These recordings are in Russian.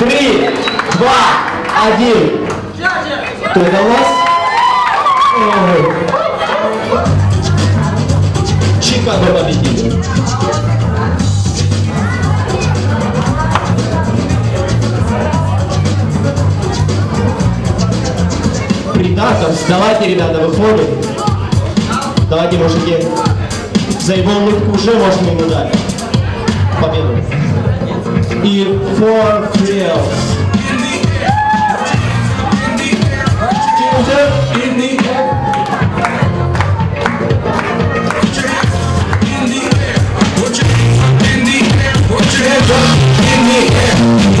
три, два, один. Кто это у нас? Чикаго победил. Притаков, давайте, ребята, выходим. Давайте, мужики. За его улыбку уже можно ему дать. you fulfills. Put your hands up in the air.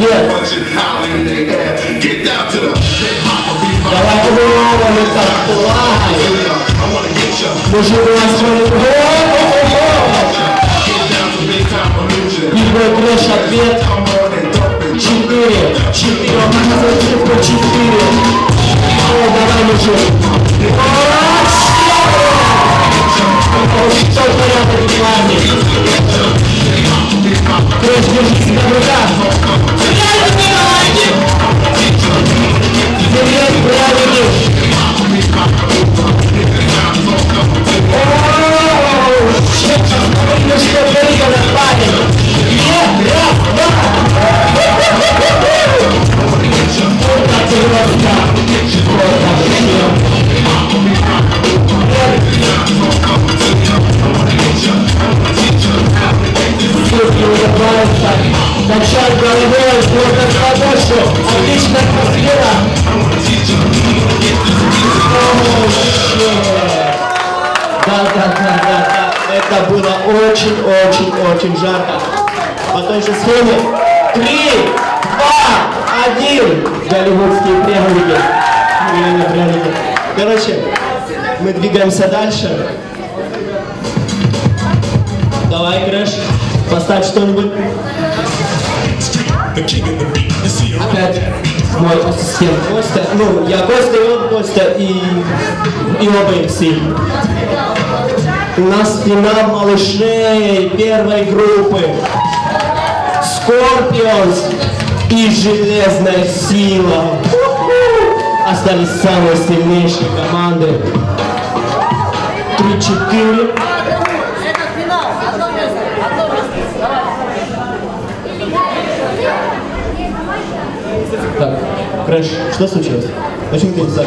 yeah. Get down to the hip hop I wanna chip for chipire. Oh, baralho, chip. to chip. Três У нас финал малышей первой группы. Скорпионс и Железная Сила. Остались самые сильнейшие команды. Три-четыре. Так, Crash, что случилось? Почему ты не так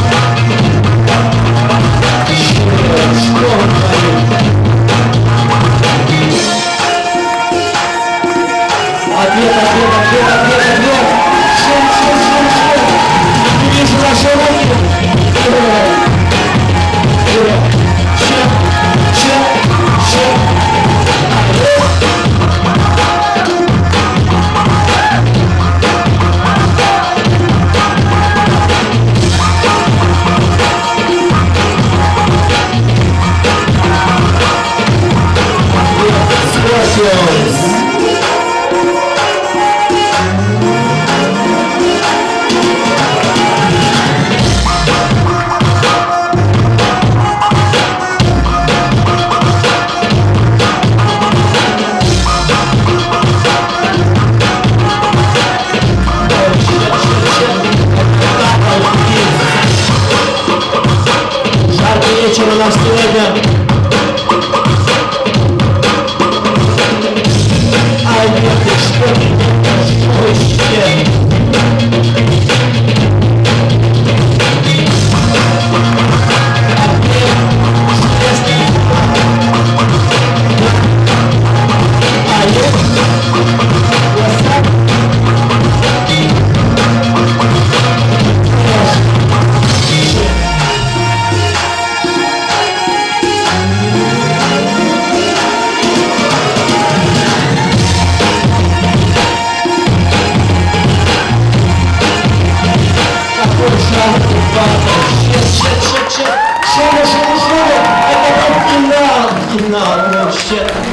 Это у нас только Crash! Железная сила! Финал! Железная сила!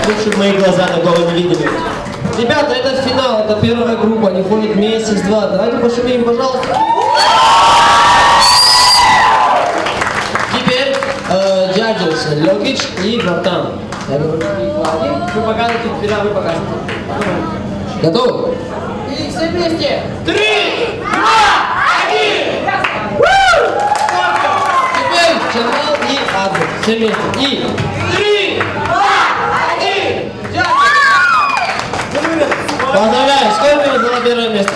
Лучше мои глаза такого не видели. Ребята, это финал, это первая группа, они ходят месяц-два. Давайте пошумим, пожалуйста. Теперь э, Джаджес, Лёгич и один. Вы показываете, вперед вы показываете. Готовы? И все вместе. Три, два, один. Теперь Джамал и Аду. Все вместе. И три, два, один. Поздравляю, Скорпион заняла первое место.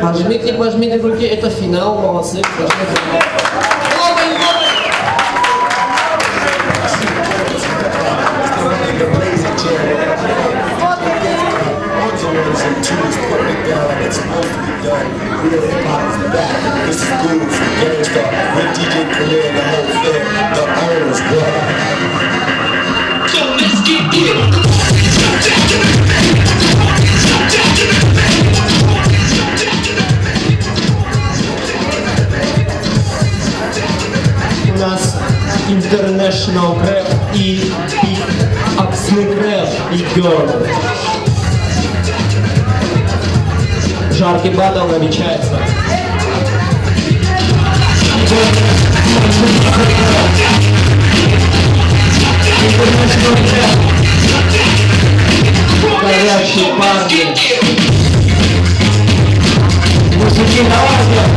Пожмите, пожмите руки, это финал, молодцы. Пожмите. Хлопаем, хлопаем. This is cool from Gangstar with DJ Khaled and the whole thing. The owners, boy. So let's get it. У нас International Crab и Аксный Crab и Жаркий батл намечается. Горячие парни. Мужики на орден.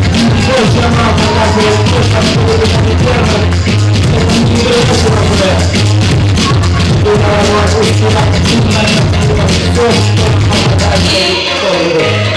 Больше нам показывает то, что вы не держите. Это не вредно, Ты на вас уж туда, ты на нас, ты на все, что помогает.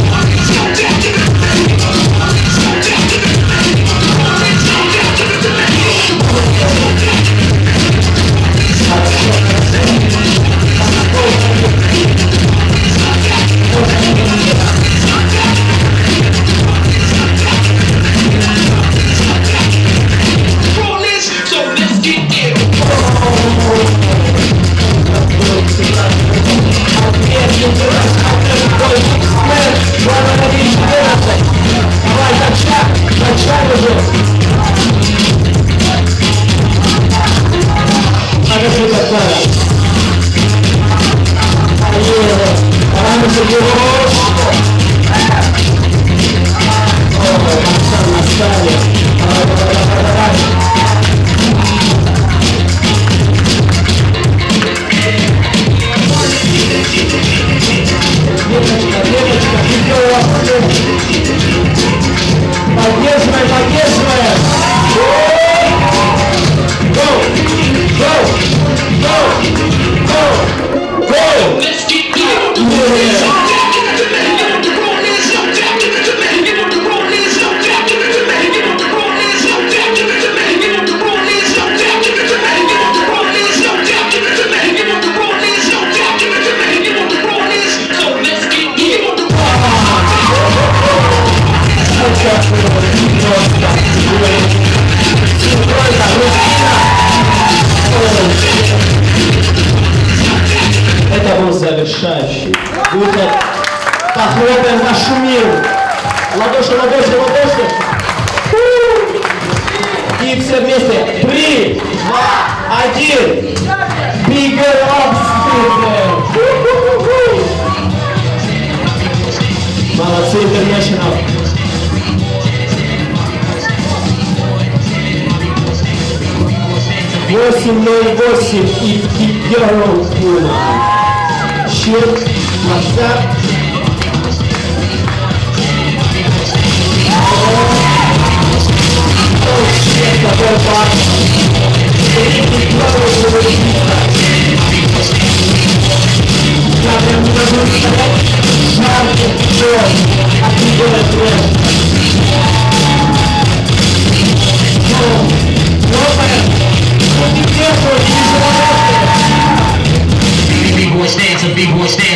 como usted.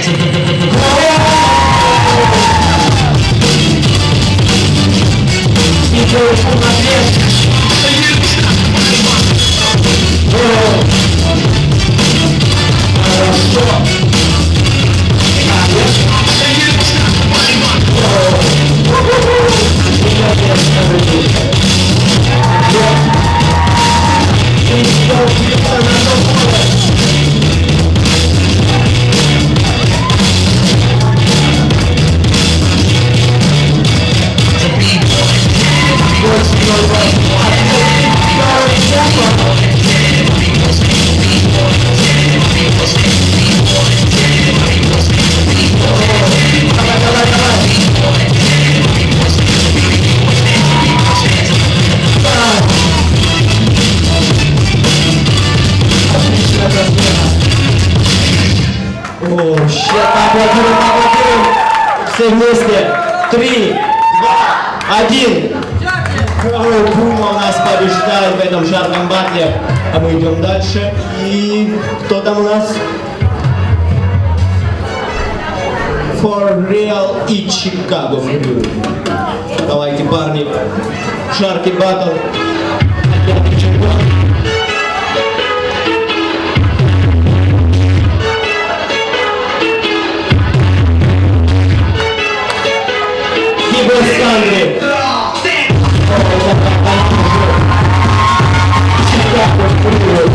дальше. И кто там у нас? For Real и Chicago. Давайте, парни, шарки батл. Санды. Chicago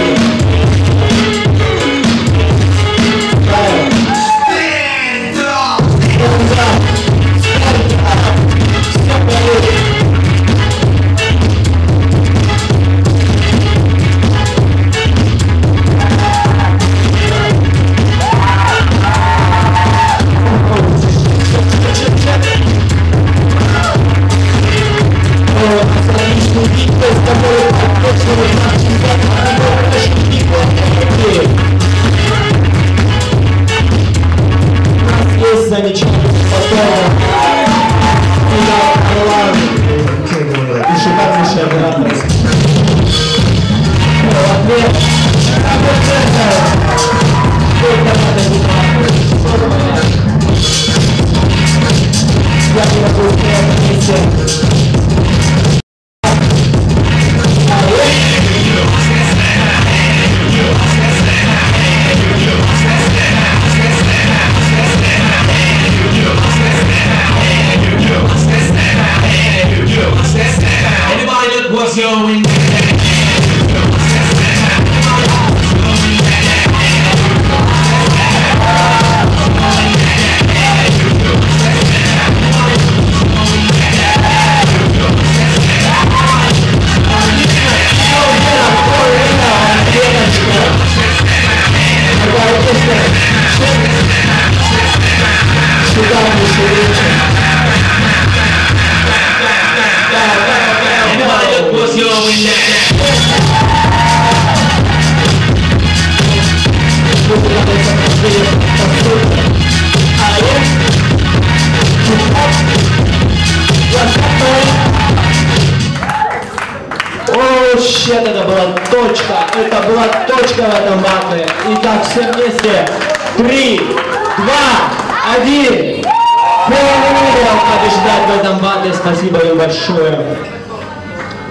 Спасибо им большое.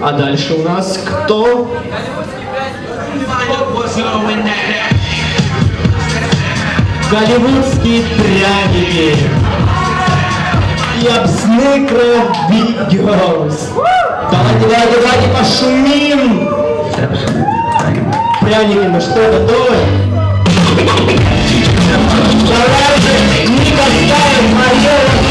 А дальше у нас кто? Голливудские пряники. Я бзныкра Girls. Давайте, давайте, давайте пошумим. Пряники, ну что, это готовы? Давайте, не таскаем.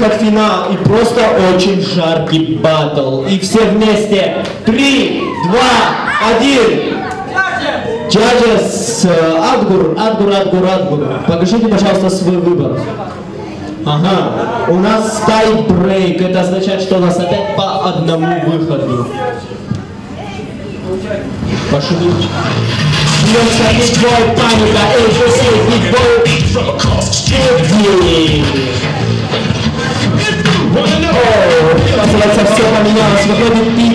выход финал и просто очень жаркий батл. И все вместе. Три, два, один. Judges, э, Адгур, Адгур, Адгур, Адгур. Покажите, пожалуйста, свой выбор. Ага, у нас тай-брейк. Это означает, что у нас опять по одному выходу. Пошли. Бьется битбой, паника, Oh, passa la zazzona Milano, si vede di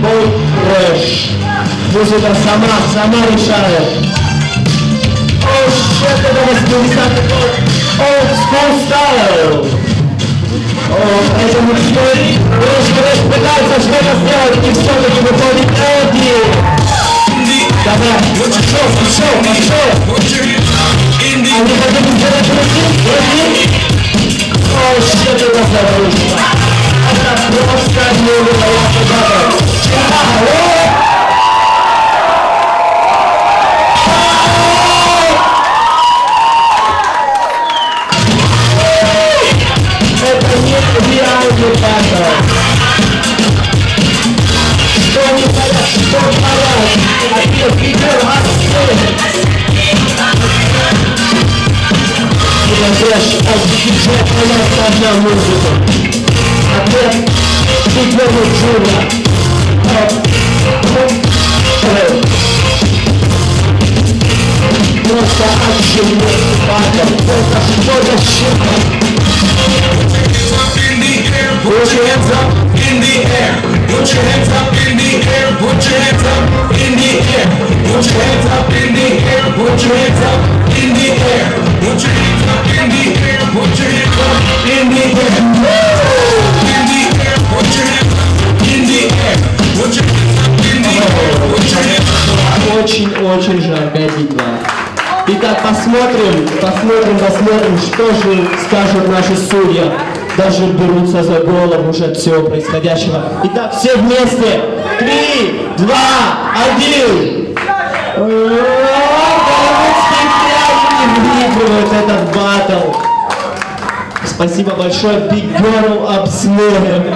Boy Fresh. Muzyka sama, sama ruszają. O, świetne do was muzykanty, old school style. O, Ezio Murski, Różny Ryż Pytajca, Śmiecha Zmiany, Kim Strzony, Kim Wypoli, Edi. Dobra, show, show, Deus. от диджея понятно одна музыка. Ответ Питер Джура. Просто отжимет батл. Это что за щит? hands up in the air. Put your hands up in the air. Put your hands up in the air. Put your hands up in the air. Put your hands up in the air. Put your hands up in the air. Put your hands up in the air. Очень-очень жаркая битва. Итак, посмотрим, посмотрим, посмотрим, что же скажут наши судьи. Даже берутся за голову уже от всего происходящего. Итак, все вместе. Три, два, один. Голливудский пряник выигрывает этот батл. Спасибо большое Big Girl Обсмере.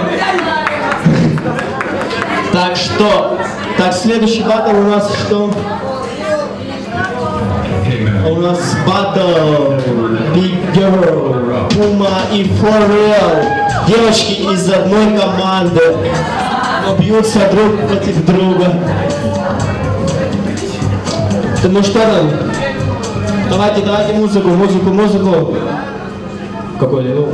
Так что, так, следующий батл у нас что? У нас батл Big Girl, Puma и For Real. Девочки из одной команды, но бьются друг против друга. Ну что там? Давайте, давайте музыку, музыку, музыку. Какой level?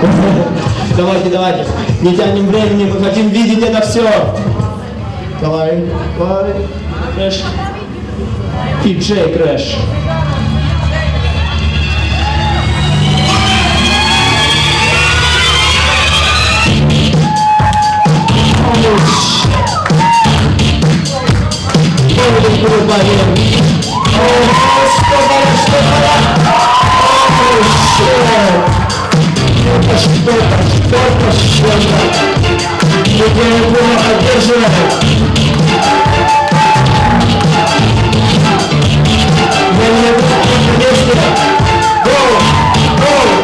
Давайте, давайте. Не тянем времени, мы хотим видеть это все. Давай, давай. Crash. И J Crash. Ой, shit. Это что-то, что-то, что-то. Где было поддерживать? Я не могу на месте. Go, go,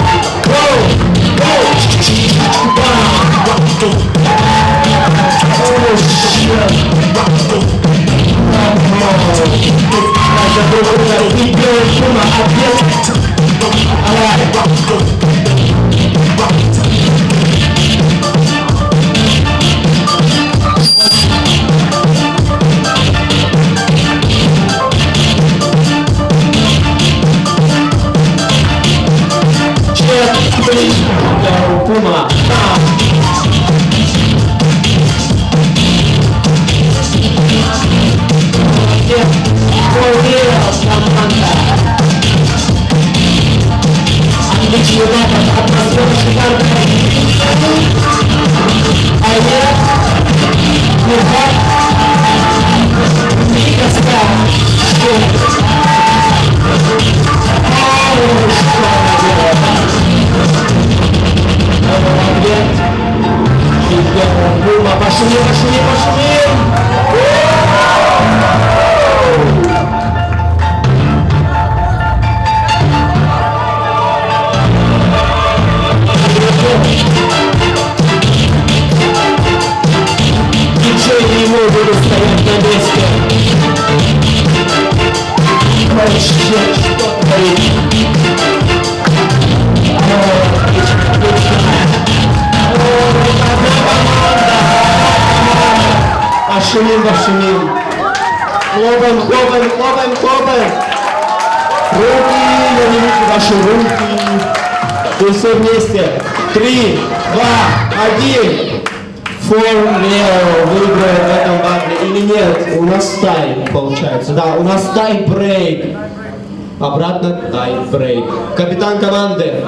Обратно тай брейк. Капитан команды.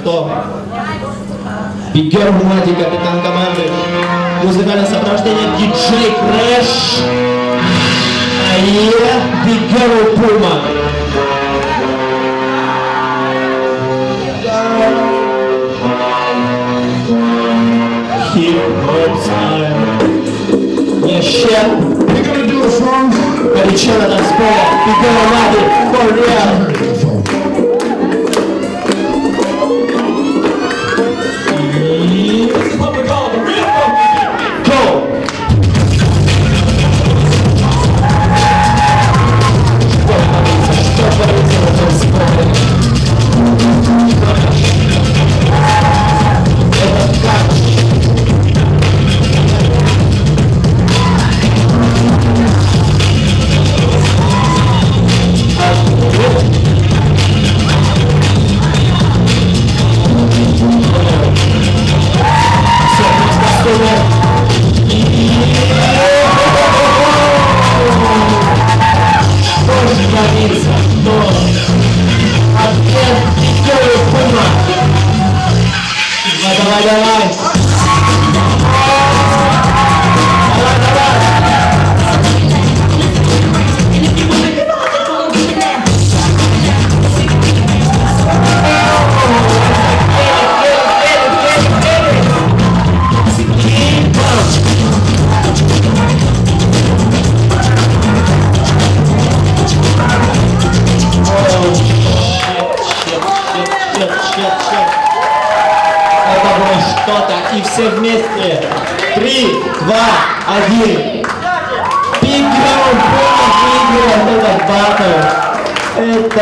Кто? B-girl Муади, капитан команды. Музыкальное сопровождение диджей Крэш. А я B-girl Пума. Хип-хоп style. Еще. Горячо на танцполе. Бигер Муади. For real.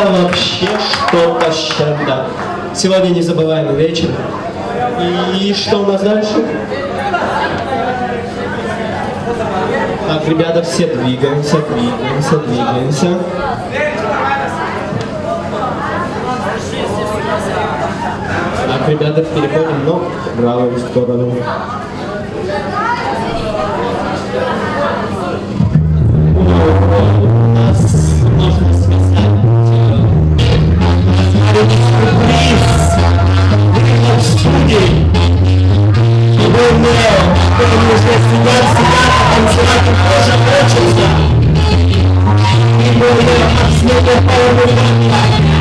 Вообще что-то с чем-то. Сегодня незабываемый вечер. И что у нас дальше? Так, ребята, все двигаемся, двигаемся, двигаемся. Так, ребята, переходим, но в правую сторону. Выход в студии. И был Нео, который уже сидят, сидят, а танцевать им тоже хочется. И был Нео, как снега полный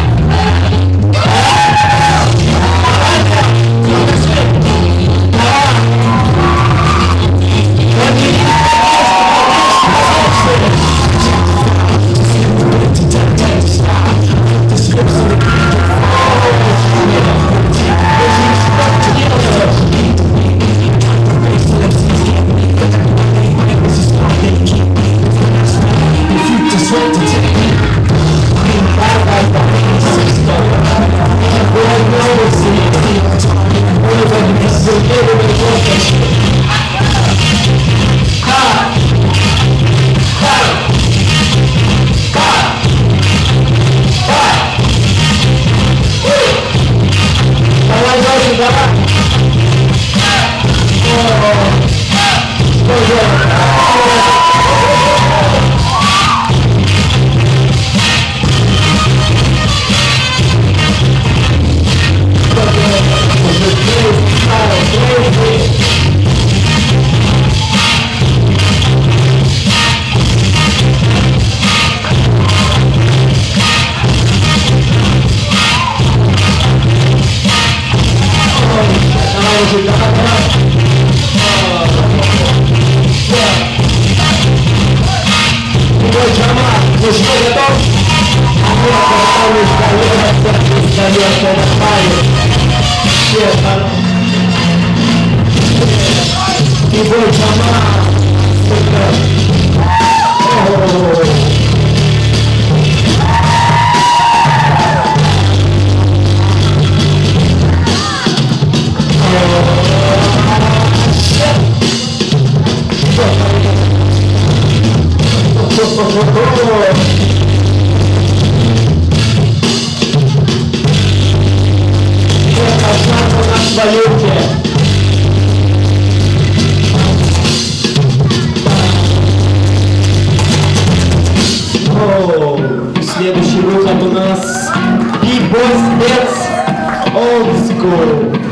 just set fire. Yeah, man. Yeah. Ibo Jama. Look oh. Мама. у нас в валюте. Следующий выход у нас Boys Dance Old School.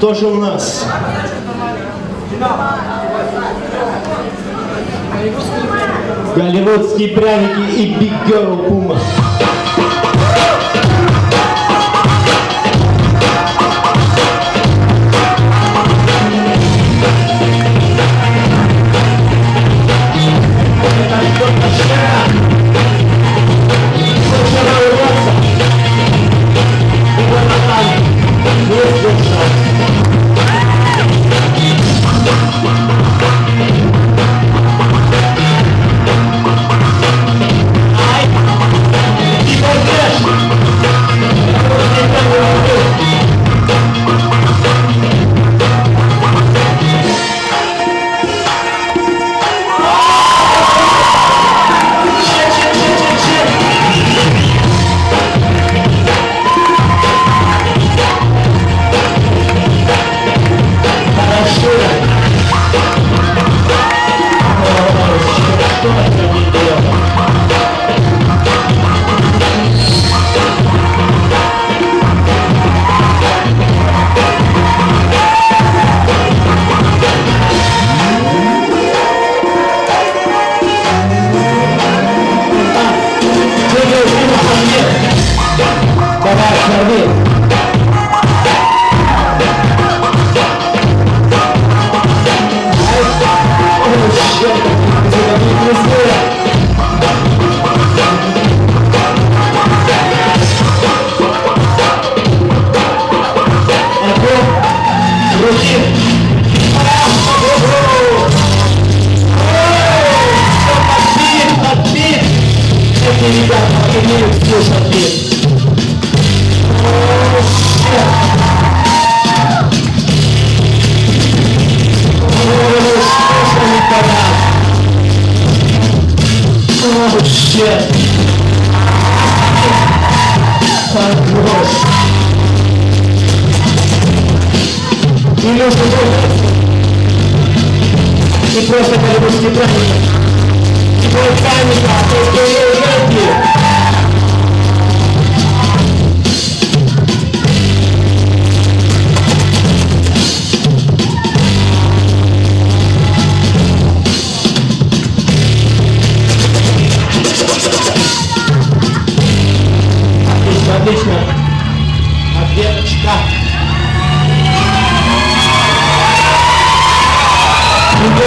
Кто же у нас? Голливудские пряники и Big Girl Puma. Давай,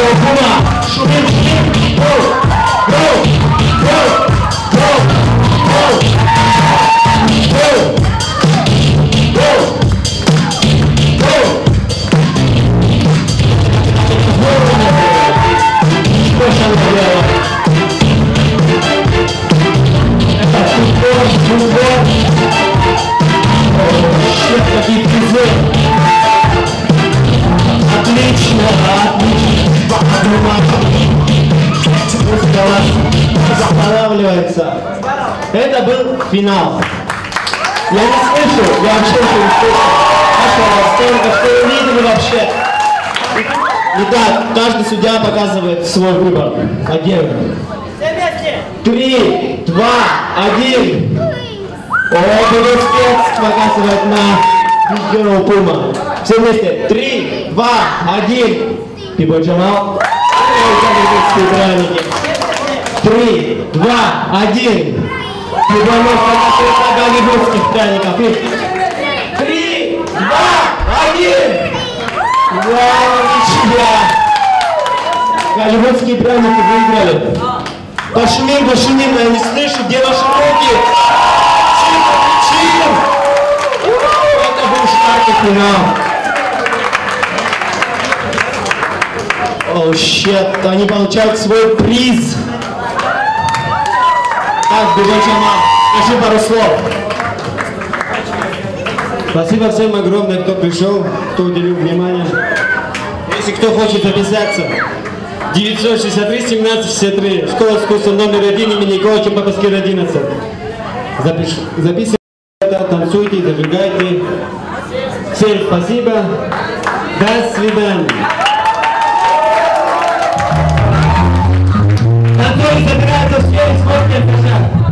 hukuma Вас останавливается. Это был финал. Я не слышу, я вообще ничего не слышу. Вашего восторга, что вы видели вообще? Итак, каждый судья показывает свой выбор. Вместе. Три, два, один. О, был успех показывает на Героу Пума. Все вместе. Три, два, один. Пибо Джамал. Ой, как. Три, два, один. Пибо показывает на голливудских пряников. И Три, два, один. Вау, ничья. Голливудские пряники выиграли. Пошумим, пошумим, я не слышу, где ваши руки? Тихо, кричим! Это был жаркий финал. Оу, щет, они получают свой приз. Так, Бежачама, скажи пару слов. Спасибо всем огромное, кто пришел, кто уделил внимание. Если кто хочет записаться, 963 17 63, школа искусства номер один имени Коача Папаскира 11. Запиш... Записывайте, танцуйте, зажигайте. Всем спасибо. До свидания. defesa